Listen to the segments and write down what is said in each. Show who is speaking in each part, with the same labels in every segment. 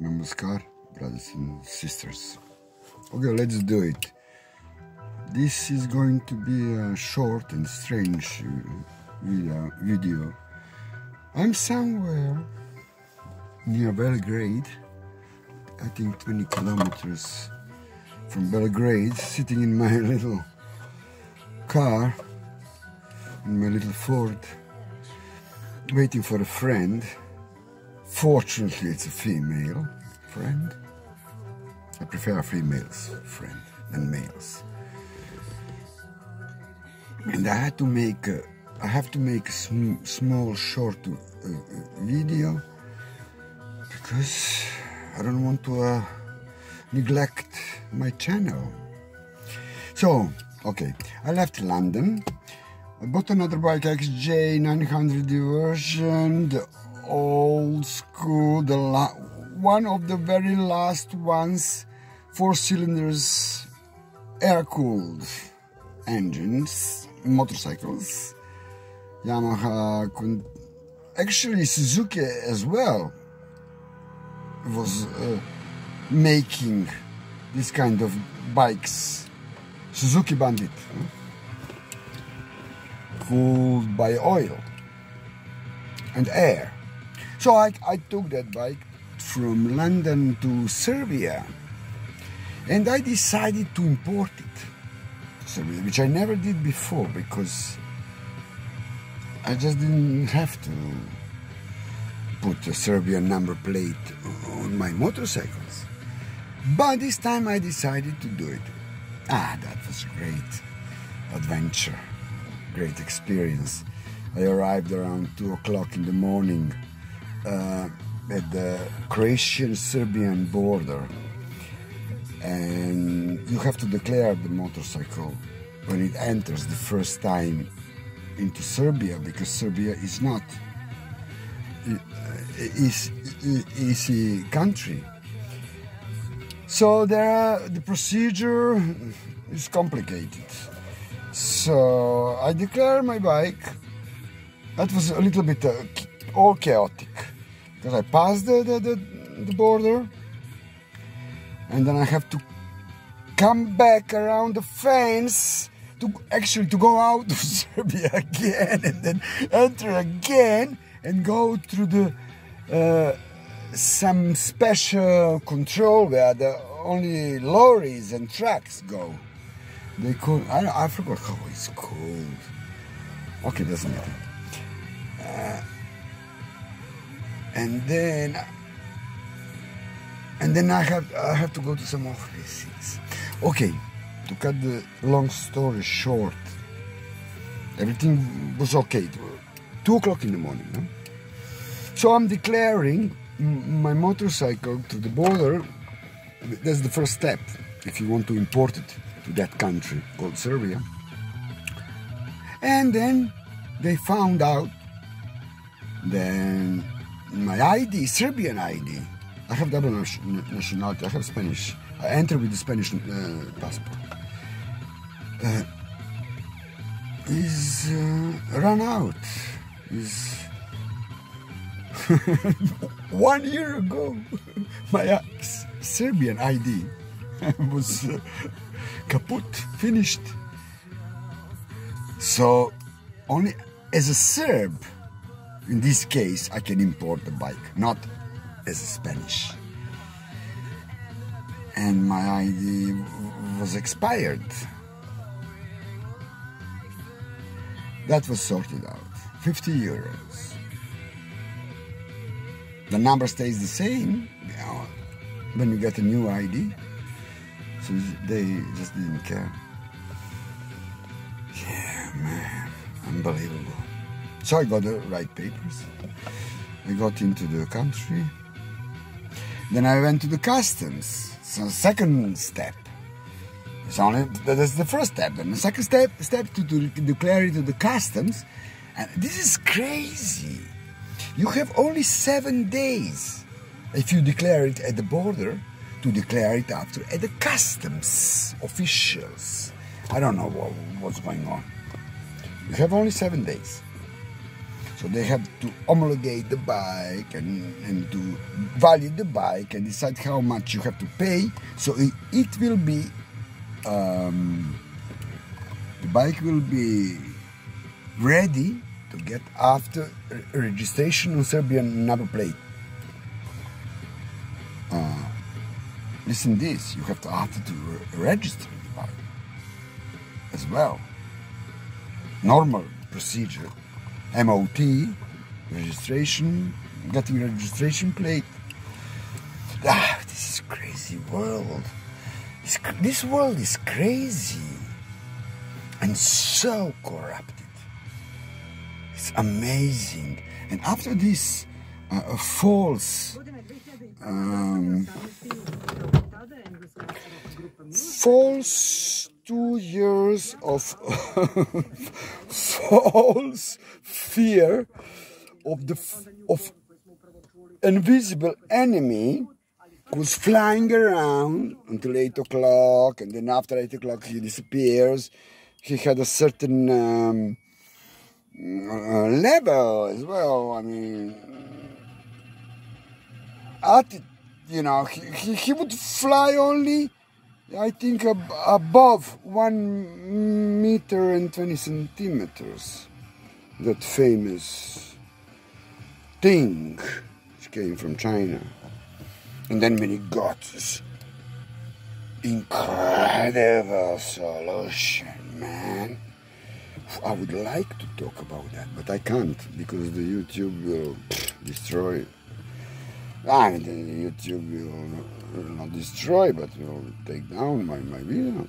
Speaker 1: Namaskar, brothers and sisters. Okay, let's do it. This is going to be a short and strange uh, video. video. I'm somewhere near Belgrade, I think 20 kilometers from Belgrade, sitting in my little car, in my little Ford, waiting for a friend Fortunately, it's a female friend. I prefer females friend than males. And I had to make, a, I have to make a sm small short uh, uh, video because I don't want to uh, neglect my channel. So, okay, I left London. I bought another bike XJ 900 version, the old school, the one of the very last ones, four cylinders, air cooled engines, motorcycles. Yamaha, actually Suzuki as well was uh, making this kind of bikes. Suzuki Bandit, cooled by oil and air. So I, I took that bike from London to Serbia and I decided to import it Serbia, which I never did before because I just didn't have to put a Serbian number plate on my motorcycles. But this time I decided to do it. Ah, that was great adventure, great experience. I arrived around 2 o'clock in the morning uh, at the Croatian-Serbian border and you have to declare the motorcycle when it enters the first time into Serbia because Serbia is not uh, is easy country. So there, the procedure is complicated. So I declare my bike. That was a little bit uh, all chaotic because I passed the, the, the, the border and then I have to come back around the fence to actually to go out of Serbia again and then enter again and go through the uh, some special control where the only lorries and trucks go. They call I, I forgot how it's called. Okay, doesn't matter. Uh, and then and then I have I have to go to some offices. Okay, to cut the long story short, everything was okay. Two o'clock in the morning. No? So I'm declaring my motorcycle to the border. That's the first step if you want to import it to that country called Serbia. And then they found out then my ID, Serbian ID. I have double nationality. I have Spanish. I enter with the Spanish uh, passport. Uh, is uh, run out. Is one year ago, my Serbian ID was uh, kaput, finished. So, only as a Serb, in this case, I can import the bike, not as Spanish. And my ID was expired. That was sorted out. 50 euros. The number stays the same know, when you get a new ID. So they just didn't care. Yeah, man, unbelievable. So I got the right papers. I got into the country. Then I went to the customs. So second step. It's only that's the first step. Then the second step step to, to declare it to the customs. And this is crazy. You have only seven days if you declare it at the border to declare it after at the customs officials. I don't know what, what's going on. You have only seven days. So they have to homologate the bike and, and to value the bike and decide how much you have to pay. So it, it will be, um, the bike will be ready to get after registration on Serbian number plate. Uh, listen this, you have to after to re register the bike as well. Normal procedure MOT, registration, getting registration plate. Ah, this is crazy world. This, this world is crazy and so corrupted. It's amazing. And after this uh, false um, false two years of false fear of the of invisible enemy who's flying around until 8 o'clock and then after 8 o'clock he disappears. He had a certain um, uh, level as well i mean at you know he, he, he would fly only I think ab above one meter and 20 centimeters. That famous thing which came from China. And then got this incredible solution, man. I would like to talk about that, but I can't because the YouTube will destroy it. Ah, the YouTube will will not destroy, but will take down my, my video.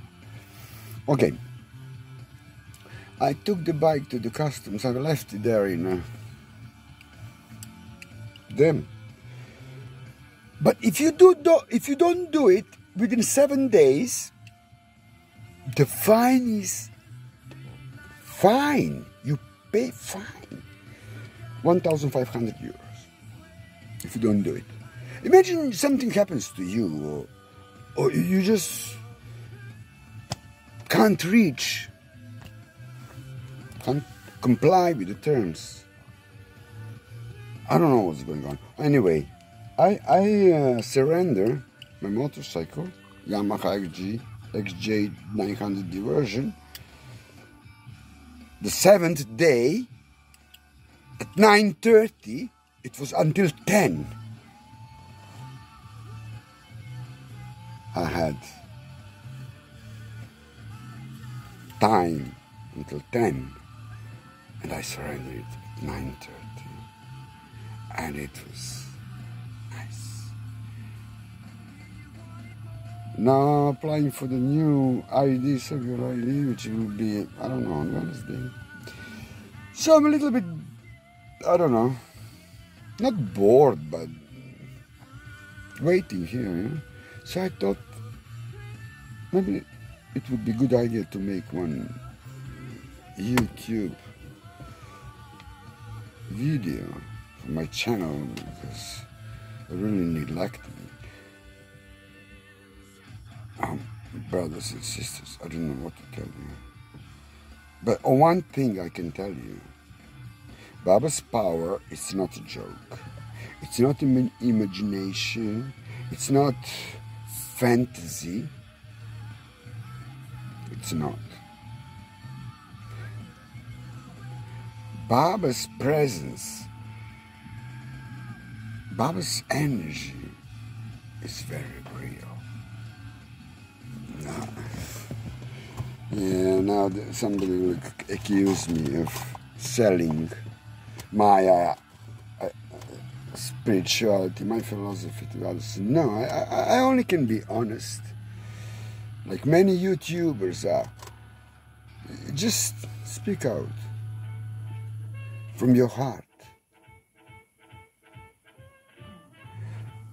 Speaker 1: Okay. I took the bike to the customs. I left it there in uh, them. But if you do, do if you don't do it within seven days, the fine is fine. You pay fine, one thousand five hundred euros if you don't do it. Imagine something happens to you, or, or you just can't reach, can't comply with the terms. I don't know what's going on. Anyway, I, I uh, surrender my motorcycle, Yamaha XG, XJ 900 Diversion, the seventh day at 9.30, it was until 10. I had time until 10 and I surrendered at 9.30 and it was nice. Now applying for the new ID, Serbian ID, which will be, I don't know, on Wednesday. So I'm a little bit, I don't know, not bored, but waiting here, know? So I thought maybe it would be a good idea to make one YouTube video for my channel because I really neglected it. Um, brothers and sisters, I don't know what to tell you. But one thing I can tell you, Baba's power is not a joke. It's not imagination. It's not fantasy. It's not. Baba's presence, Baba's energy is very real. Now, yeah, now somebody will accuse me of selling my uh, spirituality, my philosophy to others. No, I, I only can be honest. Like many YouTubers are. Just speak out from your heart.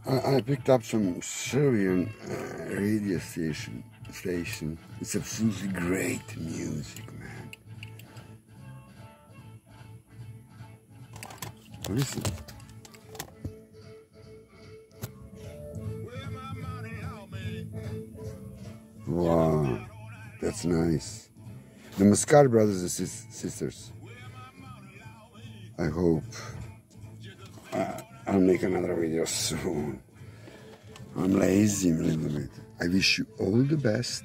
Speaker 1: I, I picked up some Serbian uh, radio station. Station. It's absolutely great music, man. Listen. Wow, that's nice. Namaskar, brothers and sisters. I hope uh, I'll make another video soon. I'm lazy a little bit. I wish you all the best.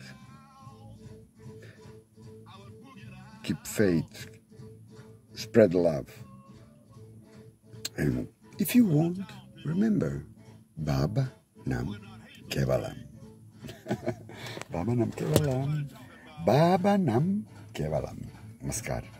Speaker 1: Keep faith. Spread love. And if you want, remember, Baba Nam Kevalam. Baba Nam Kevalam. Baba Nam Kevalam. Namaskar.